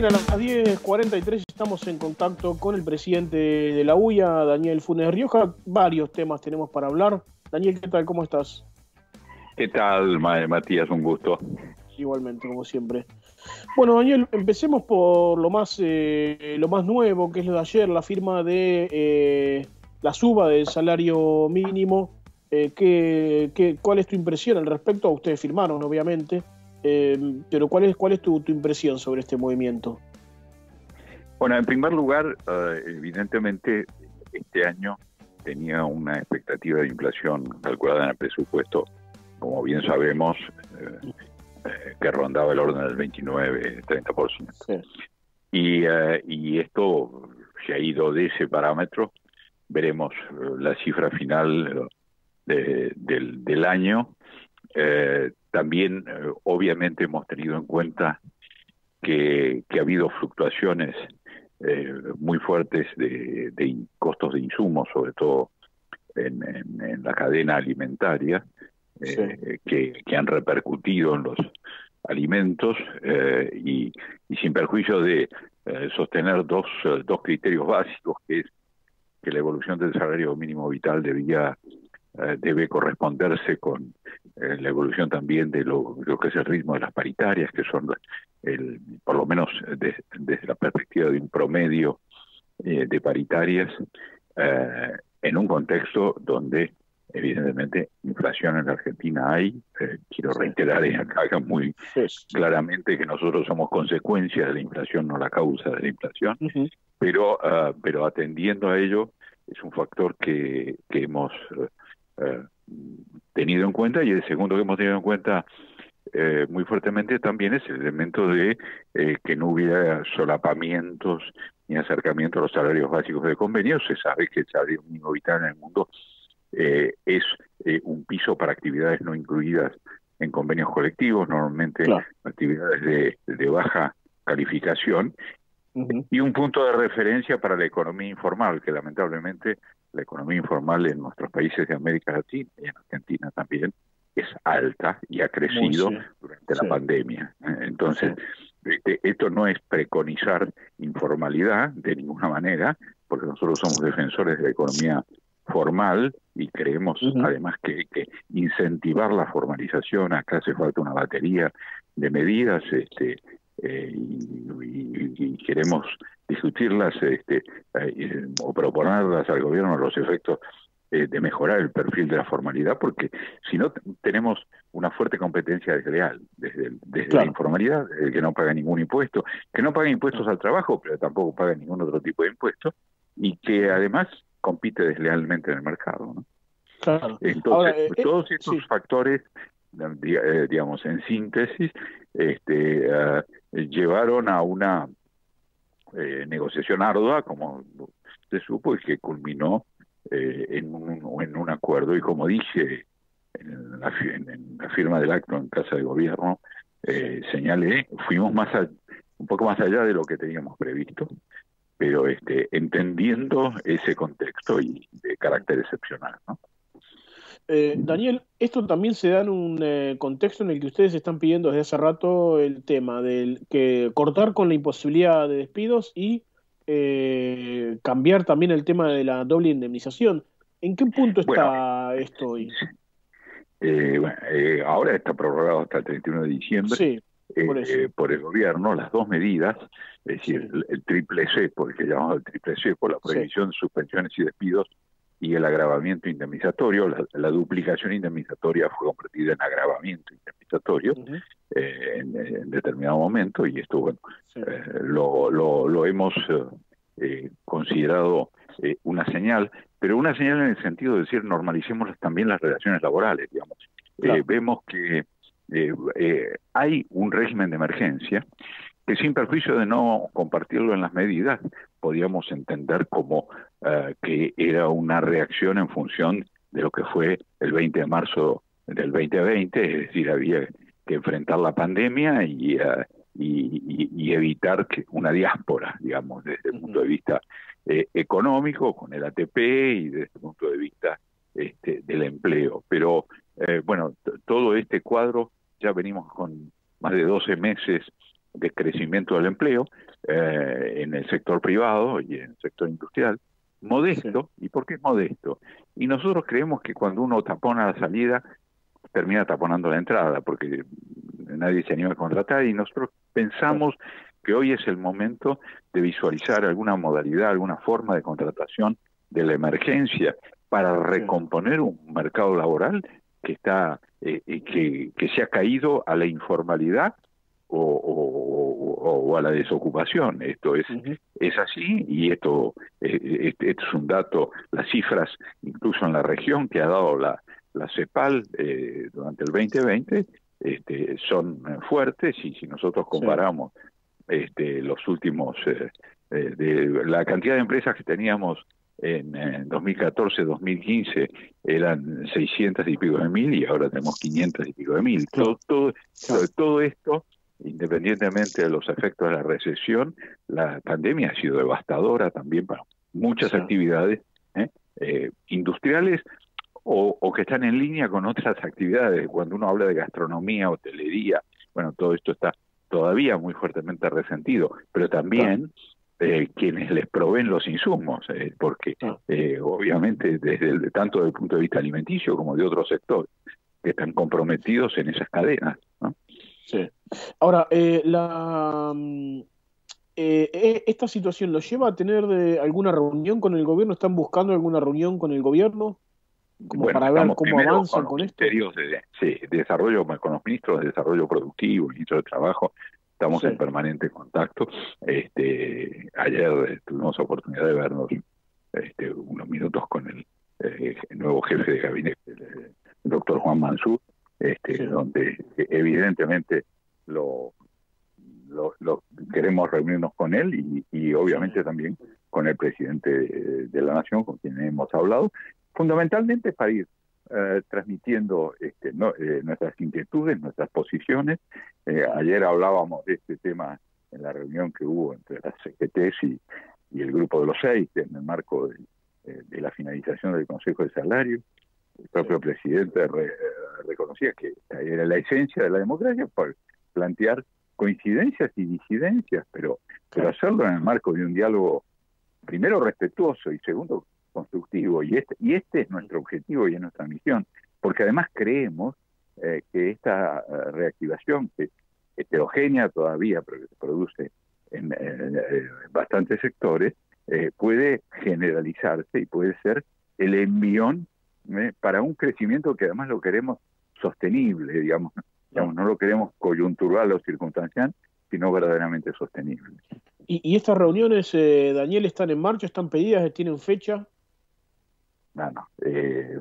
Bien, a las 10.43 estamos en contacto con el presidente de la UIA, Daniel Funes Rioja. Varios temas tenemos para hablar. Daniel, ¿qué tal? ¿Cómo estás? ¿Qué tal, Matías? Un gusto. Igualmente, como siempre. Bueno, Daniel, empecemos por lo más, eh, lo más nuevo, que es lo de ayer, la firma de eh, la suba del salario mínimo. Eh, ¿qué, qué, cuál es tu impresión al respecto? Ustedes firmaron, obviamente. Eh, pero ¿cuál es, cuál es tu, tu, impresión sobre este movimiento? Bueno, en primer lugar, uh, evidentemente este año tenía una expectativa de inflación calculada en el presupuesto, como bien sabemos, eh, eh, que rondaba el orden del 29-30%. Sí. Y, y esto se ha ido de ese parámetro. Veremos la cifra final de, del, del año. Eh, también, eh, obviamente, hemos tenido en cuenta que, que ha habido fluctuaciones eh, muy fuertes de, de, costos de insumos, sobre todo en, en, en la cadena alimentaria, sí. que, que, han repercutido en los alimentos y, y, sin perjuicio de sostener dos, dos criterios básicos, que es que la evolución del salario mínimo vital debía debe corresponderse con eh, la evolución también de lo, lo, que es el ritmo de las paritarias, que son, el, por lo menos de, desde la perspectiva de un promedio eh, de paritarias, eh, en un contexto donde evidentemente inflación en la Argentina hay. quiero reiterar acá muy claramente que nosotros somos consecuencia de la inflación, no la causa de la inflación, uh -huh. pero, uh, pero atendiendo a ello es un factor que, que hemos Uh, tenido en cuenta y el segundo que hemos tenido en cuenta eh, muy fuertemente también es el elemento de eh, que no hubiera solapamientos ni acercamiento a los salarios básicos de convenio. Se sabe que el salario mínimo vital en el mundo eh, es un piso para actividades no incluidas en convenios colectivos, normalmente claro. actividades de, de, baja calificación, uh -huh. y un punto de referencia para la economía informal, que lamentablemente la economía informal en nuestros países de América Latina y en Argentina también es alta y ha crecido sí. durante sí. la pandemia. Entonces, sí. este, esto no es preconizar informalidad de ninguna manera, porque nosotros somos defensores de la economía formal y creemos uh -huh. además que, que, incentivar la formalización, acá hace falta una batería de medidas este, eh, y, y, y, queremos discutirlas este, eh, o proponerlas al gobierno los efectos eh, de mejorar el perfil de la formalidad, porque si no tenemos una fuerte competencia desleal desde, desde claro. la informalidad, desde que no paga ningún impuesto, que no paga impuestos al trabajo, pero tampoco paga ningún otro tipo de impuesto, y que además compite deslealmente en el mercado. ¿no? Claro. Entonces, Ahora, eh, todos estos sí. factores digamos en síntesis este uh, llevaron a una eh, negociación ardua como se supo y que culminó eh, en, un, en un acuerdo y como dije en la, en la firma del acto en casa de gobierno eh, señalé fuimos más a, un poco más allá de lo que teníamos previsto pero este entendiendo ese contexto y de carácter excepcional ¿no? Eh, Daniel, esto también se da en un eh, contexto en el que ustedes están pidiendo desde hace rato el tema del que cortar con la imposibilidad de despidos y eh, cambiar también el tema de la doble indemnización. ¿En qué punto está bueno, esto hoy? Eh, bueno, ahora está prorrogado hasta el 31 de diciembre. Sí. Por, por, el gobierno, las dos medidas, es decir, sí. el, el, triple C, por el que llamamos el triple C, por la prohibición sí. de suspensiones y despidos, y el agravamiento indemnizatorio. La, la, duplicación indemnizatoria fue convertida en agravamiento indemnizatorio uh -huh. eh, en, en, determinado momento y esto, bueno, sí. eh, lo, lo, lo, hemos eh, considerado eh, una señal, pero una señal en el sentido de decir normalicemos también las relaciones laborales, digamos. Eh, claro. vemos que eh, hay un régimen de emergencia que sin perjuicio de no compartirlo en las medidas, podíamos entender como uh, que era una reacción en función de lo que fue el 20 de marzo del 2020, es decir, había que enfrentar la pandemia y, uh, y, y, evitar que una diáspora, digamos, desde el punto de vista eh, económico, con el ATP y desde el punto de vista este, del empleo. Pero, eh, bueno, todo este cuadro ya venimos con más de 12 meses de crecimiento del empleo, eh, en el sector privado y en el sector industrial, modesto. ¿Y por qué modesto? Y nosotros creemos que cuando uno tapona la salida, termina taponando la entrada, porque nadie se anima a contratar y nosotros pensamos que hoy es el momento de visualizar alguna modalidad, alguna forma de contratación de la emergencia para recomponer un mercado laboral que está eh, que, que se ha caído a la informalidad o, a la desocupación. Esto es, es así y esto, eh, esto es un dato, las cifras incluso en la región que ha dado la, la CEPAL eh, durante el 2020 este, son fuertes y si nosotros comparamos este, los últimos, eh, de la cantidad de empresas que teníamos en, 2014-2015 eran 600 y pico de mil y ahora tenemos 500 y pico de mil. Todo, todo, todo esto independientemente de los efectos de la recesión, la pandemia ha sido devastadora también para muchas actividades ¿eh? Eh, industriales o, que están en línea con otras actividades. Cuando uno habla de gastronomía, hotelería, bueno, todo esto está todavía muy fuertemente resentido, pero también eh, quienes les proveen los insumos, porque obviamente desde tanto desde el punto de vista alimenticio como de otros sectores que están comprometidos en esas cadenas. ¿no? Sí. Ahora, eh, la, mm, eh, eh, ¿esta situación lo lleva a tener de alguna reunión con el gobierno? ¿Están buscando alguna reunión con el gobierno? Como para ver cómo avanzan con, esto. De, sí, desarrollo, con los ministros de Desarrollo Productivo, ministro de Trabajo, estamos en permanente contacto. Este, ayer tuvimos oportunidad de vernos este, unos minutos con el, nuevo jefe de gabinete, el, doctor Juan Mansur, este, donde evidentemente lo, lo, queremos reunirnos con él y, obviamente también con el presidente de, la nación, con quien hemos hablado, fundamentalmente para ir eh, transmitiendo este, eh, nuestras inquietudes, nuestras posiciones. Eh, ayer hablábamos de este tema en la reunión que hubo entre las CGTs y, y el grupo de los seis, en el marco de la finalización del Consejo de Salario el propio presidente reconocía que era la esencia de la democracia por plantear coincidencias y disidencias, pero, pero hacerlo en el marco de un diálogo, primero respetuoso y segundo constructivo. Y este, y este es nuestro objetivo y es nuestra misión, porque además creemos eh, que esta eh, reactivación, que heterogénea todavía, pero que se produce en, bastantes sectores, eh, puede generalizarse y puede ser el envión ¿eh? para un crecimiento que además lo queremos sostenible, digamos, digamos no lo queremos coyuntural o circunstancial, sino verdaderamente sostenible. ¿Y, estas reuniones, eh, Daniel, están en marcha, están pedidas, tienen fecha? No, no, eh,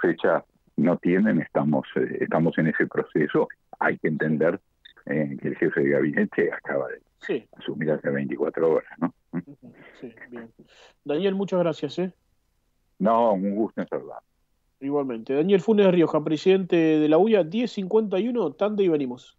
fecha no tienen, estamos, estamos en ese proceso. Hay que entender que el jefe de gabinete acaba de asumir hace 24 horas, ¿no? Sí, bien. Daniel, muchas gracias. ¿eh? No, un gusto en saludar. Igualmente. Daniel Funes Rioja, presidente de la UIA, 1051, Tande y venimos.